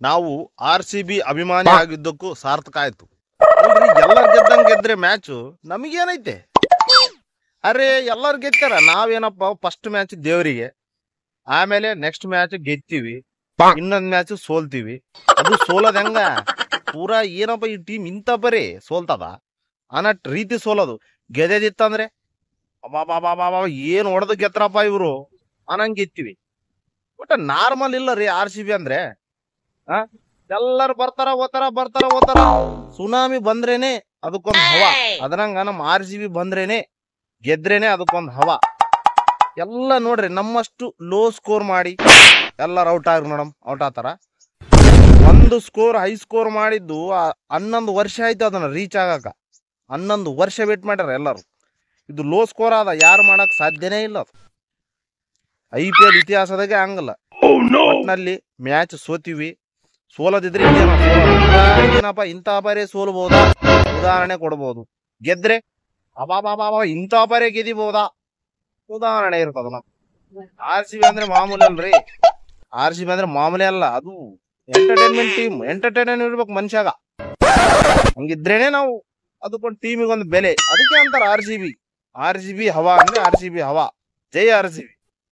ನಾವು R C B ಅಭಿಮಾನಿ ಆಗಿದ್ದಕ್ಕೂ ಸಾರ್ಥಕ ಆಯ್ತು. ಎಲ್ಲರ್ ಗೆದ್ದಂಗೆ ಗೆದ್ರೆ ಮ್ಯಾಚು ನಮಗೇನೈತೆ? ಅರೆ ಎಲ್ಲರು ಗೆದ್ದಾರ ನಾವೇನಪ್ಪ ಫಸ್ಟ್ ಮ್ಯಾಚ್ ದೇವರಿಗೆ ಆಮೇಲೆ ನೆಕ್ಸ್ಟ್ ಮ್ಯಾಚ್ ಗೆದ್ತೀವಿ ಇನ್ನೊಂದ್ ಮ್ಯಾಚ್ ಸೋಲ್ತೀವಿ. ಅದು ಸೋಲದ ಹೆಂಗ? ಪೂರಾ ಏನಪ್ಪ ಈ ಟೀಮ್ ಇಂತ ಬರೀ ಸೋಲ್ತದ? ಅನ್ನಟ್ ರೀತಿ ಸೋಲೋದು. ಗೆದ್ದಿತ್ತಂದ್ರೆ ಅಬಾಬಾಬಾಬಾ ಏನ್ ಹೊಡೆದು ಗೆತ್ತರಪ್ಪ ಇವ್ರು? ಅನ್ನಂಗ್ ಗೆತ್ತೀವಿ. ಒಟ್ಟ ನಾರ್ಮಲ್ ಇಲ್ಲ ರೀ ಆರ್ ಸಿ ಬಿ ಅಂದ್ರೆ. ಆ? ಎಲ್ಲಾರು ಬರ್ತಾರ ಓತಾರ ಬರ್ತಾರ ಓತಾರ ಸುನಾಮಿ ಬಂದ್ರೇನೆ ಅದಕ್ಕೊಂದು ಹವಾ. ಅದ್ರಂಗ ನಮ್ಮ ಆರ್ ಜಿ ಬಿ ಬಂದ್ರೇನೆ ಗೆದ್ರೇನೆ ಅದಕ್ಕೊಂದು ಹವಾ. ಎಲ್ಲ ನೋಡ್ರಿ ನಮ್ಮಷ್ಟು ಲೋ ಸ್ಕೋರ್ ಮಾಡಿ. ಎಲ್ಲರೂ ಔಟ್ ಆಗ್ರಿ ಮೇಡಮ್ ಔಟ್ ಆತಾರ. ಒಂದು ಸ್ಕೋರ್ ಹೈ ಸ್ಕೋರ್ ಮಾಡಿದ್ದು ಹನ್ನೊಂದು ವರ್ಷ ಆಯ್ತು ಅದನ್ನ ರೀಚ್ ಆಗಾಕ ಹನ್ನೊಂದು ವರ್ಷ ವೇಟ್ ಮಾಡ್ಯಾರ ಎಲ್ಲರೂ. ಇದು ಲೋ ಸ್ಕೋರ್ ಆದ ಯಾರು ಮಾಡಕ್ ಸಾಧ್ಯನೇ ಇಲ್ಲ ಅದು. ಐ ಪಿ ಎಲ್ ಇತಿಹಾಸದಾಗೆ ಹಂಗಲ್ಲ. ಒಟ್ನಲ್ಲಿ ಮ್ಯಾಚ್ ಸೋತೀವಿ. ಸೋಲದಿದ್ರೆ ಏನಪ್ಪ, ಇಂಥ ಬಾರಿ ಸೋಲ್ಬಹುದಾ ಉದಾಹರಣೆ ಕೊಡ್ಬೋದು. ಗೆದ್ರೆ? ಅಬಾಬಾಬಾ ಇಂಥ ಬಾರಿ ಗೆದಿಬಹುದಾ ಉದಾಹರಣೆ ಇರ್ತದ ಆರ್ ಸಿ ಬಿ ಅಂದ್ರೆ ಮಾಮೂಲಿ ಅಲ್ರಿ. ಆರ್ ಸಿ ಬಿ ಅಂದ್ರೆ ಮಾಮೂಲಿ ಅಲ್ಲ, ಅದು ಎಂಟರ್ಟೈನ್ಮೆಂಟ್ ಟೀಮ್ ಎಂಟರ್ಟೈನ್ಮೆಂಟ್ ಇರ್ಬೇಕು ಮನುಷ್ಯಾಗ. ಹಂಗಿದ್ರೇನೆ ನಾವು ಅದಕ್ಕೊಂದು ಟೀಮಿಗೆ ಒಂದು ಬೆಲೆ. ಅದಕ್ಕೆ ಅಂತಾರೆ R C B. R C B ಹವಾ ಅಂದ್ರೆ ಆರ್ ಸಿ ಬಿ ಹವಾ. ಜೈ ಆರ್ ಸಿ ಬಿ.